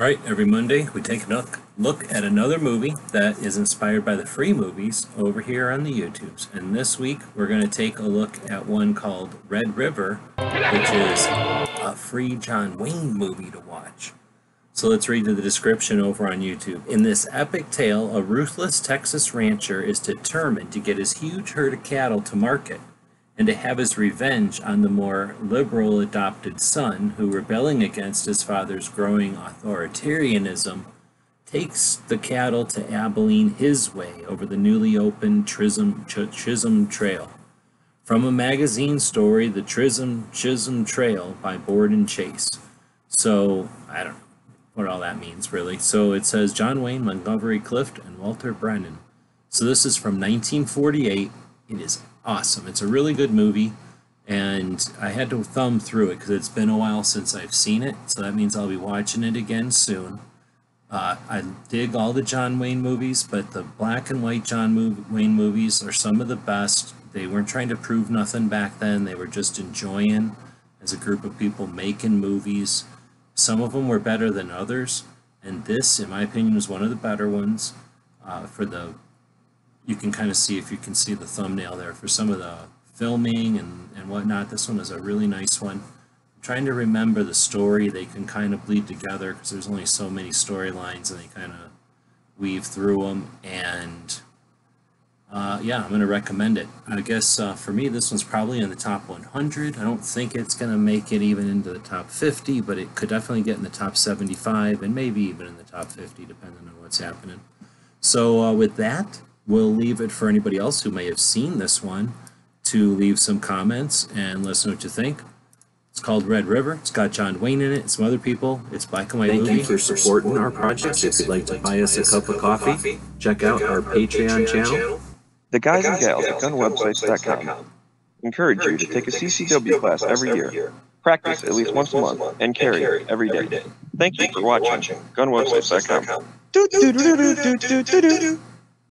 All right, every Monday we take a look, look at another movie that is inspired by the free movies over here on the YouTubes. And this week we're going to take a look at one called Red River, which is a free John Wayne movie to watch. So let's read the description over on YouTube. In this epic tale, a ruthless Texas rancher is determined to get his huge herd of cattle to market and to have his revenge on the more liberal adopted son who, rebelling against his father's growing authoritarianism, takes the cattle to Abilene his way over the newly opened Chisholm, Chisholm Trail. From a magazine story, The Chisholm, Chisholm Trail by Borden Chase. So, I don't know what all that means, really. So it says John Wayne, Montgomery Clift, and Walter Brennan. So this is from 1948. It is awesome. It's a really good movie, and I had to thumb through it because it's been a while since I've seen it. So that means I'll be watching it again soon. Uh, I dig all the John Wayne movies, but the black and white John Wayne movies are some of the best. They weren't trying to prove nothing back then. They were just enjoying as a group of people making movies. Some of them were better than others, and this, in my opinion, was one of the better ones uh, for the you can kind of see if you can see the thumbnail there for some of the filming and, and whatnot. This one is a really nice one. I'm trying to remember the story. They can kind of bleed together because there's only so many storylines and they kind of weave through them. And uh, yeah, I'm going to recommend it. I guess uh, for me, this one's probably in the top 100. I don't think it's going to make it even into the top 50, but it could definitely get in the top 75 and maybe even in the top 50, depending on what's happening. So uh, with that, We'll leave it for anybody else who may have seen this one to leave some comments and let us know what you think. It's called Red River. It's got John Wayne in it. and Some other people. It's black and white Thank movie. you for supporting our project. If you'd like to buy us a cup of coffee, check out our Patreon channel. The guys and gals at gunwebsites.com encourage you to take a CCW class every year, practice at least once a month, and carry every day. Thank you for watching gunwebsites.com.